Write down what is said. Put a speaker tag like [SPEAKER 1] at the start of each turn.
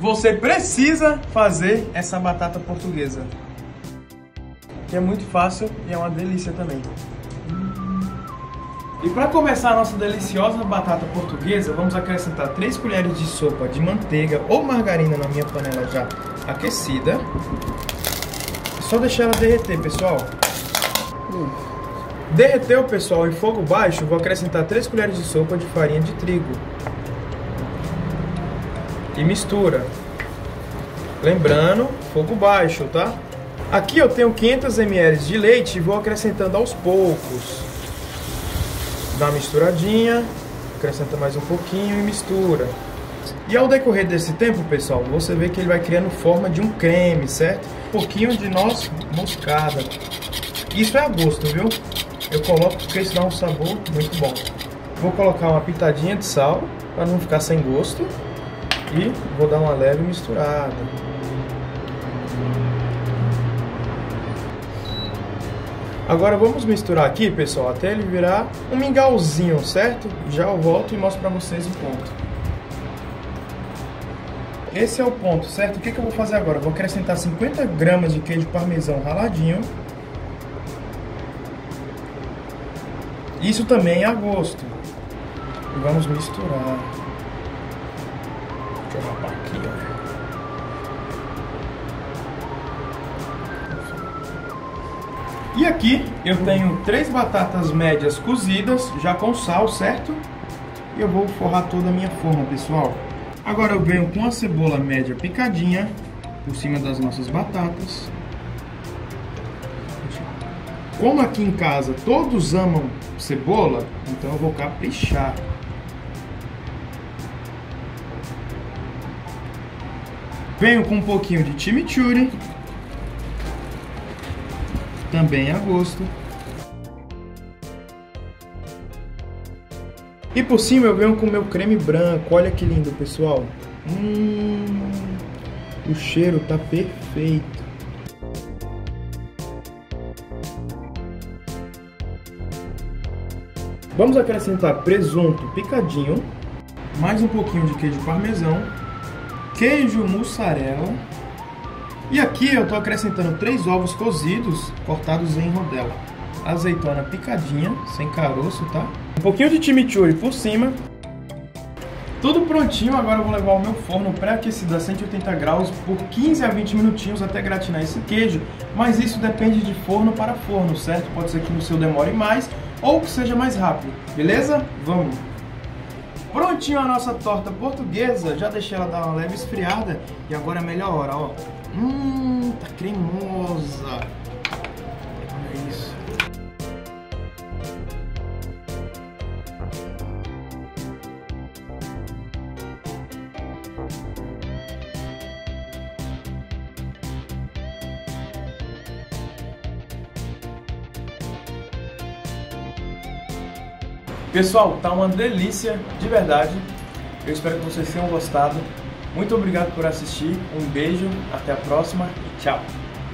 [SPEAKER 1] você precisa fazer essa batata portuguesa. Que é muito fácil e é uma delícia também. E para começar a nossa deliciosa batata portuguesa, vamos acrescentar 3 colheres de sopa de manteiga ou margarina na minha panela já aquecida. É só deixar ela derreter, pessoal. Derreteu, pessoal, em fogo baixo, vou acrescentar 3 colheres de sopa de farinha de trigo. E mistura. Lembrando, fogo baixo, tá? Aqui eu tenho 500 ml de leite e vou acrescentando aos poucos. Dá uma misturadinha, acrescenta mais um pouquinho e mistura. E ao decorrer desse tempo, pessoal, você vê que ele vai criando forma de um creme, certo? Um pouquinho de noz moscada. Isso é a gosto, viu? Eu coloco porque isso dá um sabor muito bom. Vou colocar uma pitadinha de sal para não ficar sem gosto. E vou dar uma leve misturada. Agora vamos misturar aqui, pessoal, até ele virar um mingauzinho, certo? Já eu volto e mostro para vocês o ponto. Esse é o ponto, certo? O que, que eu vou fazer agora? vou acrescentar 50 gramas de queijo parmesão raladinho. Isso também é a gosto. E vamos misturar. Deixa eu rapar aqui, ó. E aqui eu tenho três batatas médias cozidas, já com sal, certo? E eu vou forrar toda a minha forma, pessoal. Agora eu venho com a cebola média picadinha por cima das nossas batatas. Como aqui em casa todos amam cebola, então eu vou caprichar. Venho com um pouquinho de chimichurri também a gosto. E por cima eu venho com meu creme branco, olha que lindo pessoal. Hum, o cheiro tá perfeito. Vamos acrescentar presunto picadinho, mais um pouquinho de queijo parmesão, queijo mussarela e aqui eu estou acrescentando três ovos cozidos cortados em rodela. Azeitona picadinha, sem caroço, tá? Um pouquinho de chimichurri por cima. Tudo prontinho, agora eu vou levar o meu forno pré-aquecido a 180 graus por 15 a 20 minutinhos até gratinar esse queijo, mas isso depende de forno para forno, certo? Pode ser que no seu demore mais ou que seja mais rápido, beleza? Vamos! Prontinho a nossa torta portuguesa, já deixei ela dar uma leve esfriada e agora é a melhor hora, ó. Hum, tá cremosa. Pessoal, tá uma delícia, de verdade. Eu espero que vocês tenham gostado. Muito obrigado por assistir, um beijo, até a próxima e tchau!